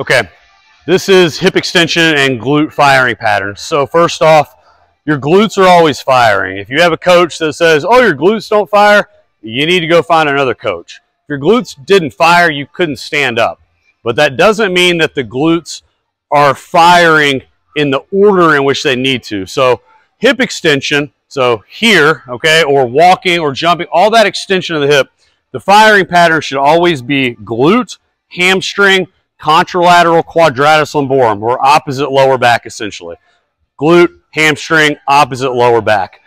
Okay, this is hip extension and glute firing patterns. So first off, your glutes are always firing. If you have a coach that says, oh, your glutes don't fire, you need to go find another coach. If your glutes didn't fire, you couldn't stand up. But that doesn't mean that the glutes are firing in the order in which they need to. So hip extension, so here, okay, or walking or jumping, all that extension of the hip, the firing pattern should always be glute, hamstring, contralateral quadratus lumborum, or opposite lower back essentially. Glute, hamstring, opposite lower back.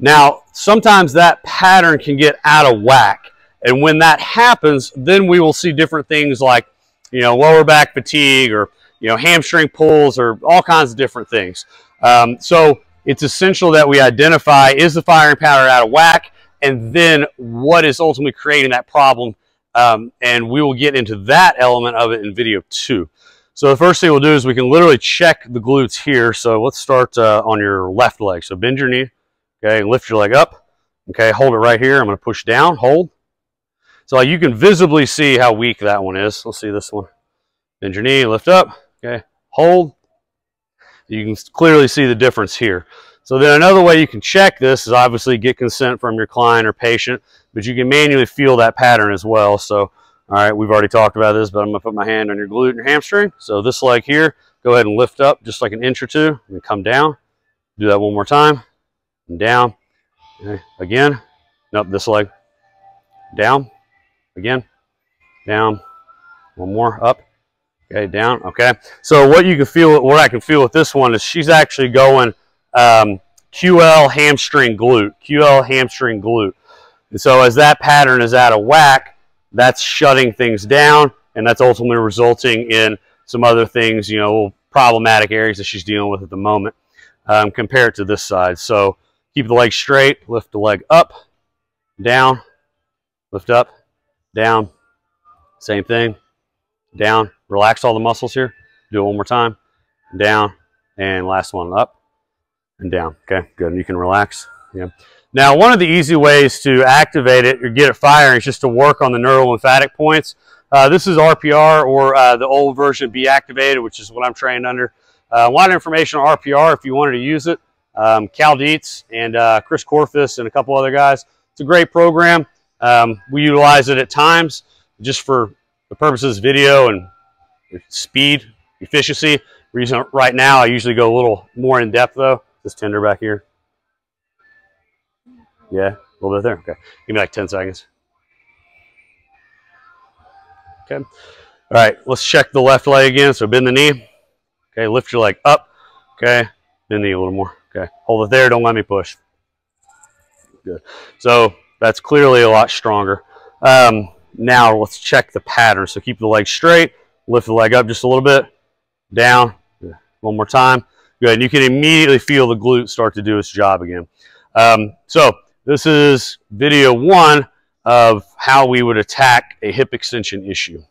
Now, sometimes that pattern can get out of whack. And when that happens, then we will see different things like, you know, lower back fatigue or, you know, hamstring pulls or all kinds of different things. Um, so it's essential that we identify is the firing pattern out of whack and then what is ultimately creating that problem. Um, and we will get into that element of it in video two. So the first thing we'll do is we can literally check the glutes here. So let's start uh, on your left leg. So bend your knee, okay, and lift your leg up. Okay, hold it right here. I'm gonna push down, hold. So you can visibly see how weak that one is. Let's see this one. Bend your knee, lift up, okay, hold. You can clearly see the difference here. So then another way you can check this is obviously get consent from your client or patient, but you can manually feel that pattern as well. So, all right, we've already talked about this, but I'm gonna put my hand on your glute and your hamstring. So this leg here, go ahead and lift up just like an inch or two and come down. Do that one more time and down. Okay. Again, nope, this leg. Down, again, down, one more, up, okay, down, okay. So what you can feel, what I can feel with this one is she's actually going um, QL hamstring glute, QL hamstring glute. And so as that pattern is out of whack, that's shutting things down and that's ultimately resulting in some other things, you know, problematic areas that she's dealing with at the moment um, compared to this side. So keep the leg straight, lift the leg up, down, lift up, down, same thing, down, relax all the muscles here, do it one more time, down, and last one up, and down. Okay, good. You can relax. Yeah. Now, one of the easy ways to activate it or get it firing is just to work on the neurolymphatic points. Uh, this is RPR or uh, the old version Be Activated, which is what I'm trained under. Uh, a lot of information on RPR if you wanted to use it. Um, Cal Dietz and uh, Chris Korfist and a couple other guys. It's a great program. Um, we utilize it at times just for the purposes of video and speed, efficiency. Reason right now I usually go a little more in depth though this tender back here? Yeah, a little bit there. Okay. Give me like 10 seconds. Okay. All right, let's check the left leg again. So bend the knee. Okay, lift your leg up. Okay, bend the knee a little more. Okay, hold it there. Don't let me push. Good. So that's clearly a lot stronger. Um, now let's check the pattern. So keep the leg straight. Lift the leg up just a little bit. Down. One more time. Good. And you can immediately feel the glute start to do its job again. Um, so this is video one of how we would attack a hip extension issue.